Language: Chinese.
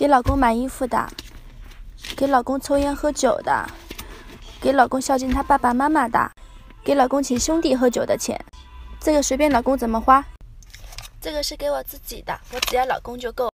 给老公买衣服的给老公抽烟喝酒的给老公孝敬他爸爸妈妈的给老公请兄弟喝酒的钱。这个随便老公怎么花这个是给我自己的我只要老公就够。